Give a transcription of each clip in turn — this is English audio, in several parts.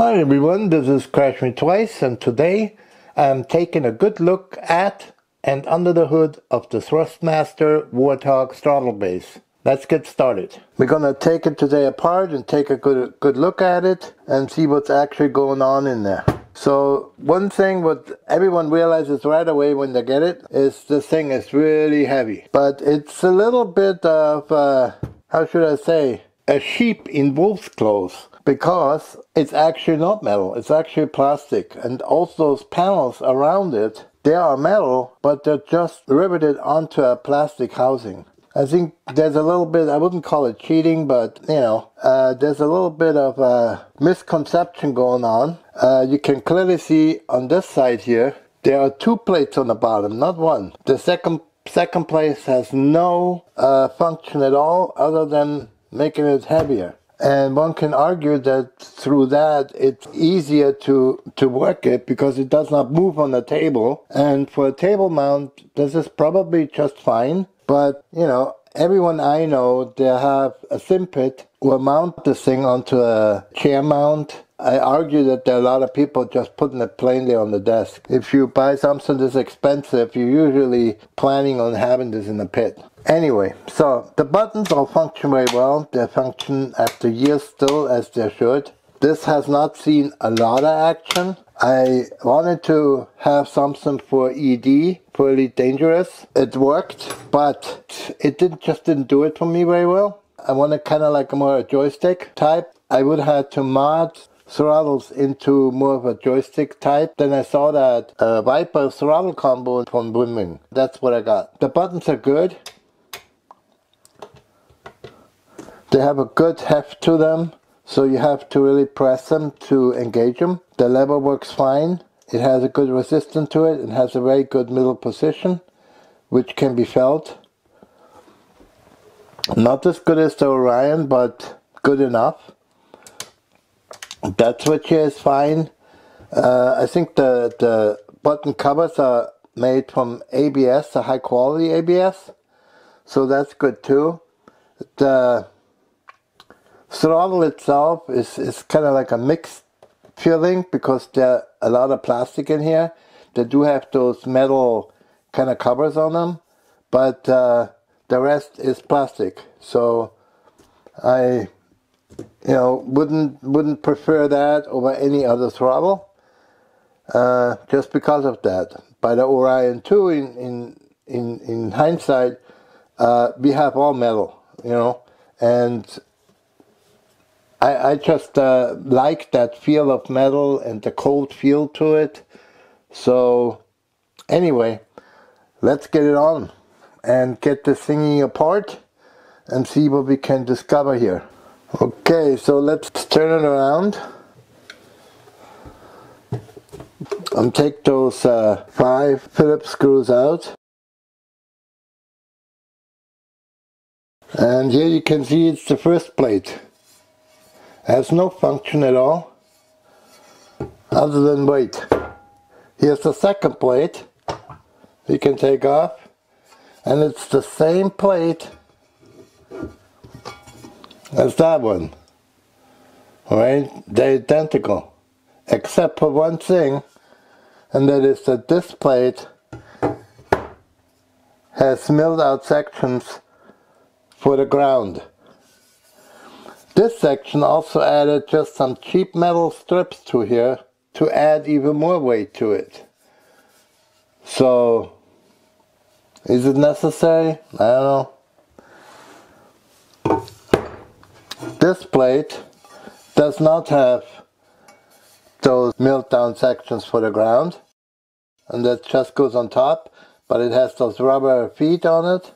Hi everyone, this is Crash Me Twice and today I'm taking a good look at and under the hood of the Thrustmaster Warthog throttle base. Let's get started. We're gonna take it today apart and take a good good look at it and see what's actually going on in there. So one thing what everyone realizes right away when they get it is this thing is really heavy. But it's a little bit of, uh, how should I say, a sheep in wolf's clothes because it's actually not metal, it's actually plastic. And also those panels around it, they are metal, but they're just riveted onto a plastic housing. I think there's a little bit, I wouldn't call it cheating, but you know, uh, there's a little bit of a misconception going on. Uh, you can clearly see on this side here, there are two plates on the bottom, not one. The second second plate has no uh, function at all other than making it heavier. And one can argue that through that it's easier to, to work it because it does not move on the table. And for a table mount, this is probably just fine. But, you know, everyone I know, they have a Simpit will mount this thing onto a chair mount. I argue that there are a lot of people just putting it plainly on the desk. If you buy something this expensive, you're usually planning on having this in the pit. Anyway, so the buttons all function very well. They function after years still as they should. This has not seen a lot of action. I wanted to have something for ED, Elite Dangerous. It worked, but it didn't just didn't do it for me very well. I wanted kind of like a more joystick type. I would have to mod throttles into more of a joystick type. Then I saw that uh, Viper throttle combo from Winwing. That's what I got. The buttons are good. They have a good heft to them, so you have to really press them to engage them. The lever works fine. It has a good resistance to it. It has a very good middle position, which can be felt. Not as good as the Orion, but good enough. That switch here is fine. Uh, I think the, the button covers are made from ABS, a high quality ABS. So that's good too. The throttle itself is, is kind of like a mixed feeling because there are a lot of plastic in here. They do have those metal kind of covers on them, but uh, the rest is plastic. So I, you know, wouldn't wouldn't prefer that over any other throttle, uh, just because of that. By the Orion 2, in in in, in hindsight, uh, we have all metal, you know, and I, I just uh, like that feel of metal and the cold feel to it. So anyway, let's get it on and get the thingy apart and see what we can discover here. Okay, so let's turn it around and take those uh, five Phillips screws out. And here you can see it's the first plate has no function at all other than weight. Here's the second plate you can take off and it's the same plate as that one. Alright, they're identical except for one thing and that is that this plate has milled out sections for the ground. This section also added just some cheap metal strips to here to add even more weight to it. So, is it necessary? I don't know. This plate does not have those milled down sections for the ground and that just goes on top but it has those rubber feet on it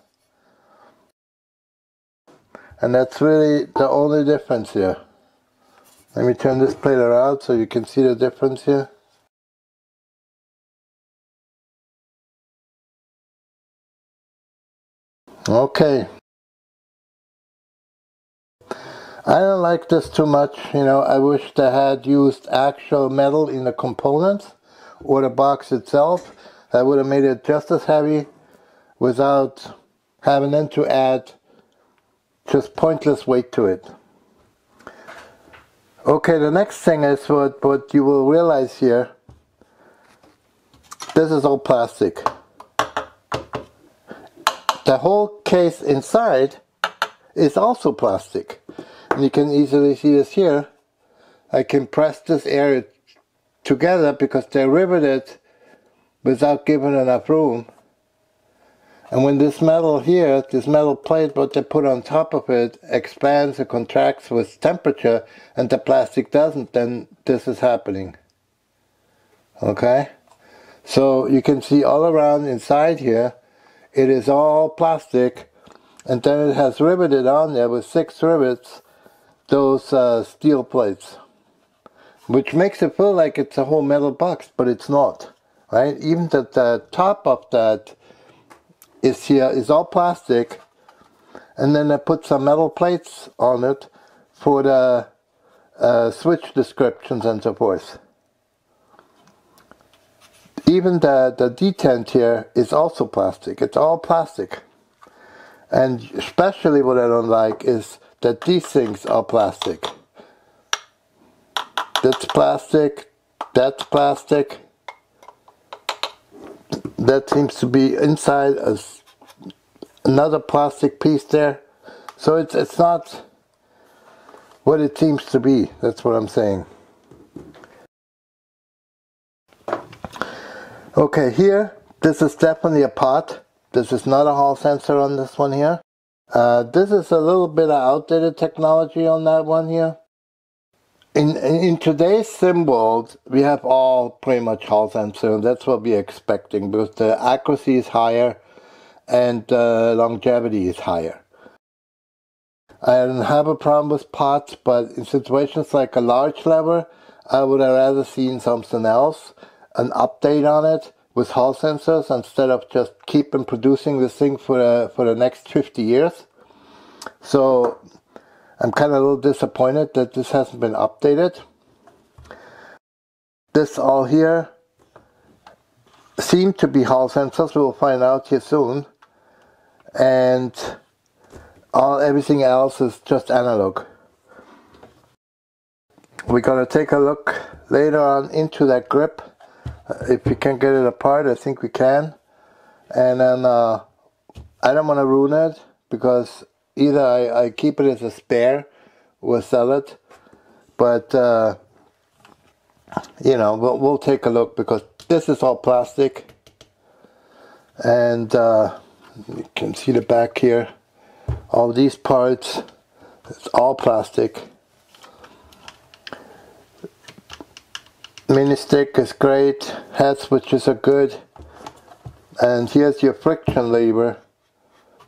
and that's really the only difference here. Let me turn this plate around so you can see the difference here. Okay. I don't like this too much, you know, I wish they had used actual metal in the components or the box itself. That would have made it just as heavy without having to add just pointless weight to it. Okay, the next thing is what, what you will realize here. This is all plastic. The whole case inside is also plastic. You can easily see this here. I can press this area together because they're riveted without giving enough room. And when this metal here, this metal plate, what they put on top of it, expands and contracts with temperature, and the plastic doesn't, then this is happening. Okay? So you can see all around inside here, it is all plastic, and then it has riveted on there with six rivets, those uh, steel plates. Which makes it feel like it's a whole metal box, but it's not. Right? Even the, the top of that is here is all plastic and then I put some metal plates on it for the uh, switch descriptions and so forth. Even the, the detent here is also plastic. It's all plastic. And especially what I don't like is that these things are plastic. That's plastic, that's plastic, that seems to be inside a, another plastic piece there. So it's, it's not what it seems to be. That's what I'm saying. Okay, here, this is definitely a pot. This is not a Hall sensor on this one here. Uh, this is a little bit of outdated technology on that one here. In, in today's sim world, we have all pretty much Hall sensor, and that's what we're expecting because the accuracy is higher and uh, longevity is higher. I don't have a problem with pots, but in situations like a large lever, I would have rather seen something else, an update on it with Hall sensors instead of just keeping producing this thing for, uh, for the next 50 years. So I'm kind of a little disappointed that this hasn't been updated. This all here seem to be Hall sensors, we'll find out here soon. And all everything else is just analog. We're gonna take a look later on into that grip. Uh, if we can get it apart, I think we can. And then uh, I don't want to ruin it because either I, I keep it as a spare or sell it. But uh, you know we'll, we'll take a look because this is all plastic. And uh, you can see the back here. All these parts it's all plastic mini stick is great head switches are good and here's your friction lever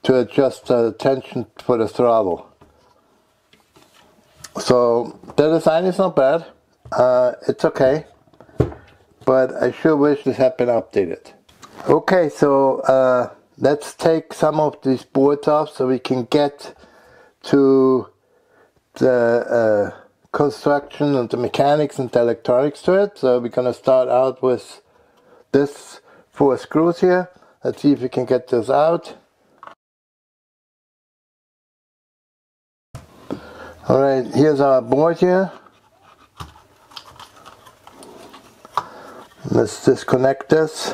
to adjust the tension for the throttle. So the design is not bad. Uh, it's okay. But I sure wish this had been updated. Okay, so uh, let's take some of these boards off so we can get to the uh, construction and the mechanics and the electronics to it. So we're going to start out with this four screws here. Let's see if we can get this out. All right, here's our board here. Let's disconnect this.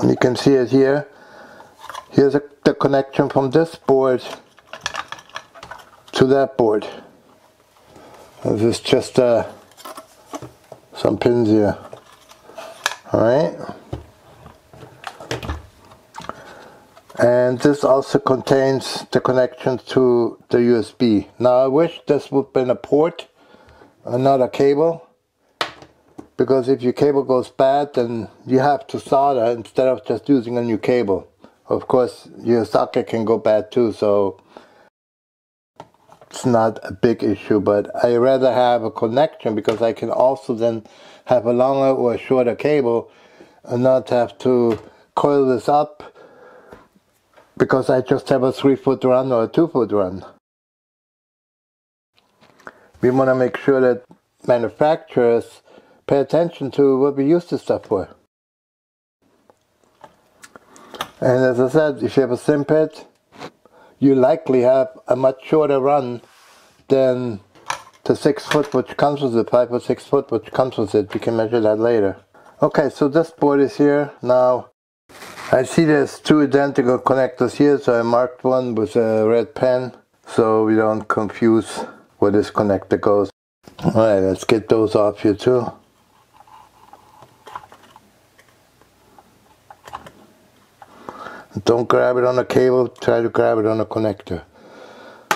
And you can see it here. Here's a, the connection from this board to that board. This is just uh, some pins here. Alright. And this also contains the connection to the USB. Now I wish this would have been a port and not a cable. Because if your cable goes bad then you have to solder instead of just using a new cable. Of course your socket can go bad too so it's not a big issue but I rather have a connection because I can also then have a longer or shorter cable and not have to coil this up because I just have a 3 foot run or a 2 foot run. We want to make sure that manufacturers pay attention to what we use this stuff for. And as I said, if you have a Simpit, you likely have a much shorter run than the six foot which comes with it, five or six foot which comes with it. We can measure that later. Okay, so this board is here. Now, I see there's two identical connectors here, so I marked one with a red pen so we don't confuse where this connector goes. Alright, let's get those off here too. Don't grab it on a cable, try to grab it on a connector.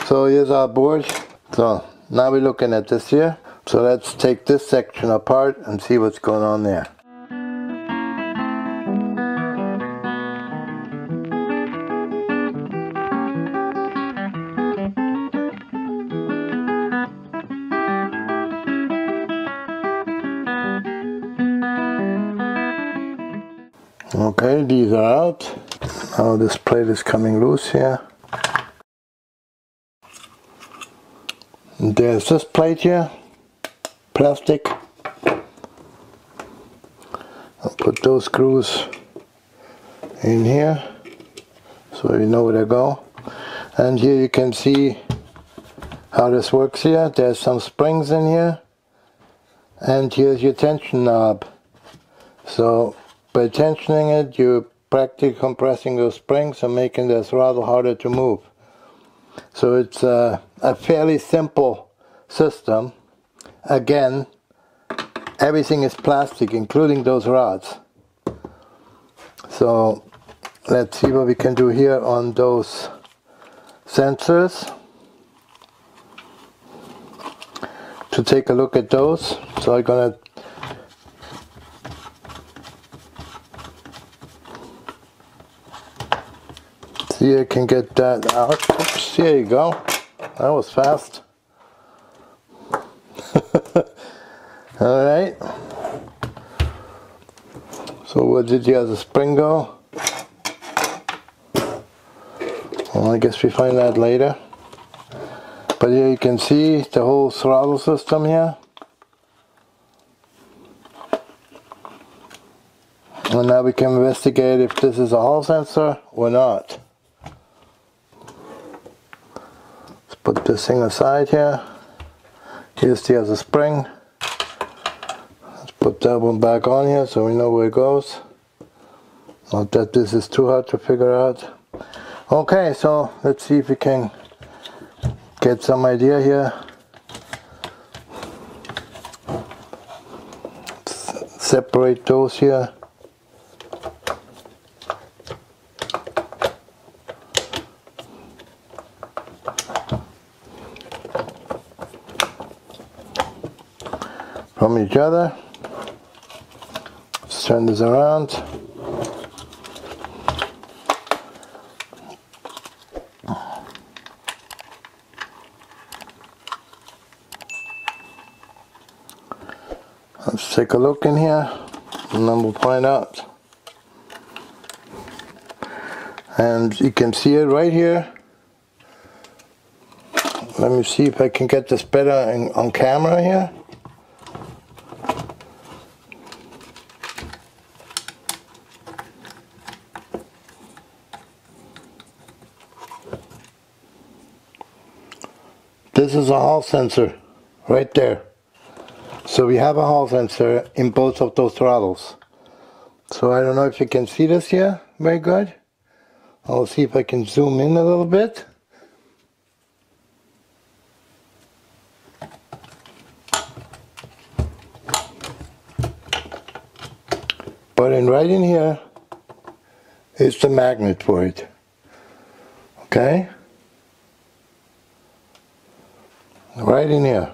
So here's our board. So now we're looking at this here. So let's take this section apart and see what's going on there. Okay, these are out. Now this plate is coming loose here. And there's this plate here, plastic. I'll put those screws in here so you know where they go. And here you can see how this works here. There's some springs in here. And here's your tension knob. So by tensioning it, you practically compressing those springs and making this rather harder to move. So it's a, a fairly simple system. Again, everything is plastic, including those rods. So let's see what we can do here on those sensors. To take a look at those, so I'm gonna I can get that out. Oops, there you go. That was fast. Alright. So where did you have the spring go? Well, I guess we find that later. But here you can see the whole throttle system here. And now we can investigate if this is a hall sensor or not. put this thing aside here. Here's the other spring. Let's put that one back on here so we know where it goes. Not that this is too hard to figure out. Okay, so let's see if we can get some idea here. Separate those here. From each other. Let's turn this around. Let's take a look in here and then we'll find out. And you can see it right here. Let me see if I can get this better in, on camera here. This is a hall sensor right there. So we have a hall sensor in both of those throttles. So I don't know if you can see this here very good. I'll see if I can zoom in a little bit. But in right in here is the magnet for it. Okay? Right in here.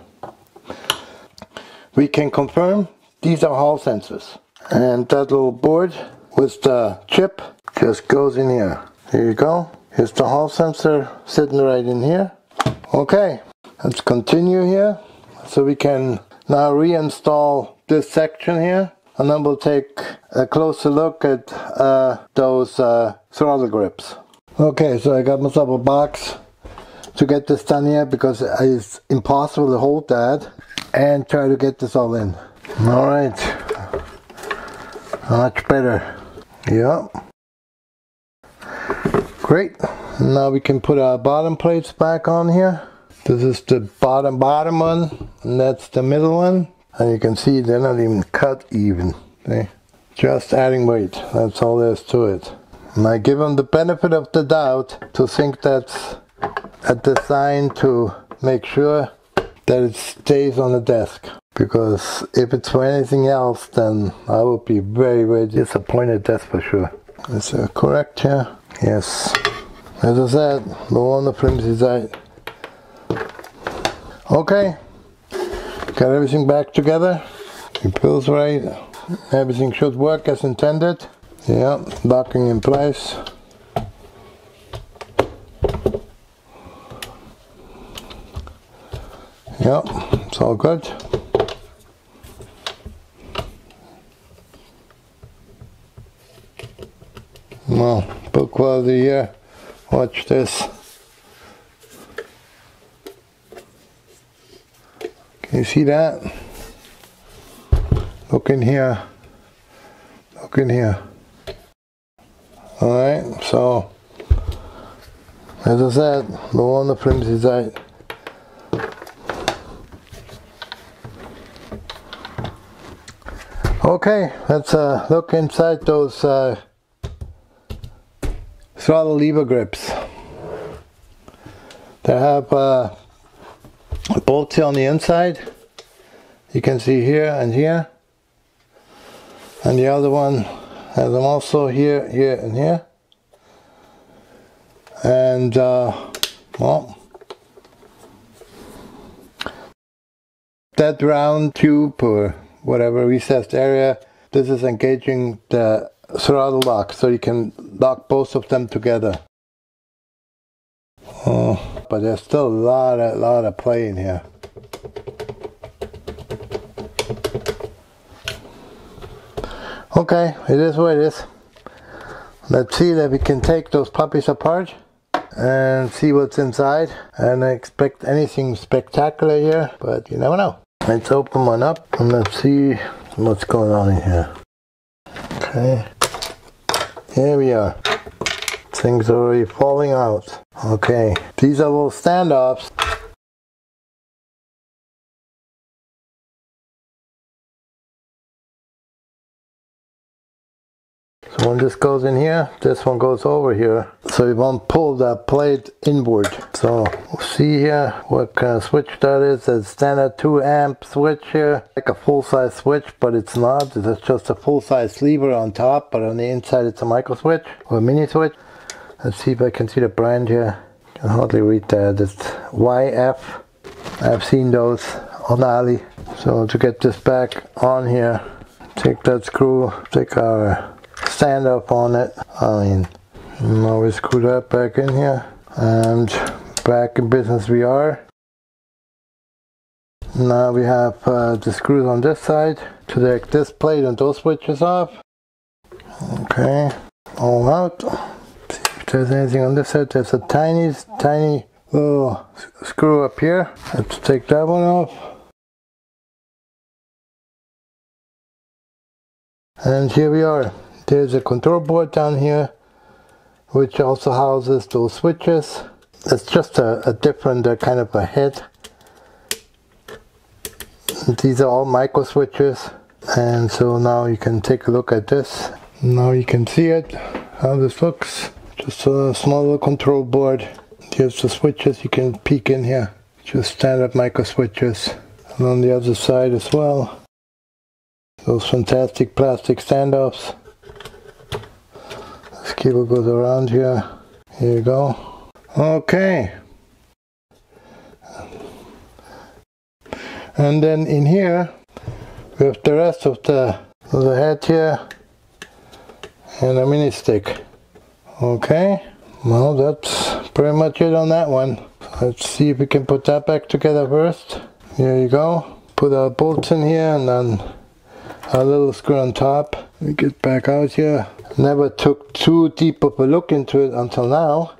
We can confirm these are hall sensors. And that little board with the chip just goes in here. Here you go. Here's the hall sensor sitting right in here. Okay, let's continue here. So we can now reinstall this section here and then we'll take a closer look at uh, those uh, throttle grips. Okay, so I got myself a box to get this done here because it's impossible to hold that and try to get this all in. All right, much better. Yep. Great. Now we can put our bottom plates back on here. This is the bottom bottom one, and that's the middle one. And you can see they're not even cut even. See? Just adding weight, that's all there is to it. And I give them the benefit of the doubt to think that's a design to make sure that it stays on the desk. Because if it's for anything else, then I would be very, very disappointed, that's for sure. Is that correct here? Yes. As I said, low on the flimsy side. Okay. Got everything back together. It feels right. Everything should work as intended. Yeah, locking in place. Yep, it's all good. Well, book the here. Watch this. Can you see that? Look in here. Look in here. Alright, so as I said, low on the flimsy side. Okay, let's uh, look inside those uh, throttle lever grips. They have uh, bolts on the inside. You can see here and here. And the other one has them also here, here, and here. And, uh, well, that round tube or whatever recessed area, this is engaging the throttle lock so you can lock both of them together. Oh, but there's still a lot, a lot of play in here. Okay, it is what it is. Let's see that we can take those puppies apart and see what's inside. And I expect anything spectacular here, but you never know. Let's open one up and let's see what's going on in here. Okay. Here we are. Things are already falling out. Okay, these are little standoffs. So when this goes in here, this one goes over here. So you won't pull that plate inward. So we'll see here what kind of switch that is. It's standard 2 amp switch here. Like a full size switch, but it's not. It's just a full size lever on top, but on the inside it's a micro switch or a mini switch. Let's see if I can see the brand here. I can hardly read that. It's YF. I've seen those on Ali. So to get this back on here, take that screw, take our stand up on it. I mean, now we screw that back in here and back in business we are. Now we have uh, the screws on this side to take this plate and those switches off. Okay, all out. See if there's anything on this side. There's a tiny, tiny little screw up here. Let's take that one off. And here we are. There's a control board down here which also houses those switches. It's just a, a different uh, kind of a head. These are all micro switches and so now you can take a look at this. Now you can see it, how this looks. Just a small little control board. Here's the switches, you can peek in here. Just standard micro switches. And on the other side as well. Those fantastic plastic standoffs cable goes around here. Here you go. Okay. And then in here, we have the rest of the, the head here and a mini stick. Okay, well that's pretty much it on that one. Let's see if we can put that back together first. Here you go. Put our bolts in here and then a little screw on top. We get back out here. Never took too deep of a look into it until now.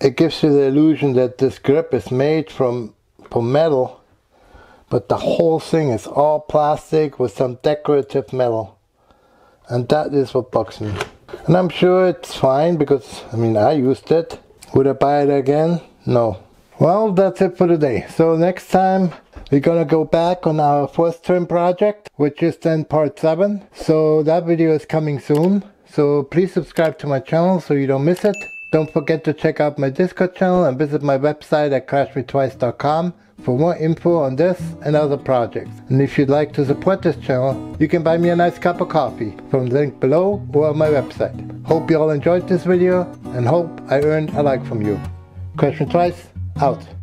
It gives you the illusion that this grip is made from, from metal, but the whole thing is all plastic with some decorative metal. And that is what bugs me. And I'm sure it's fine because, I mean, I used it. Would I buy it again? No. Well, that's it for today. So next time we're gonna go back on our first term project, which is then part 7. So that video is coming soon. So please subscribe to my channel so you don't miss it. Don't forget to check out my Discord channel and visit my website at crashmetwice.com for more info on this and other projects. And if you'd like to support this channel, you can buy me a nice cup of coffee from the link below or on my website. Hope you all enjoyed this video and hope I earned a like from you. Crash Me Twice, out.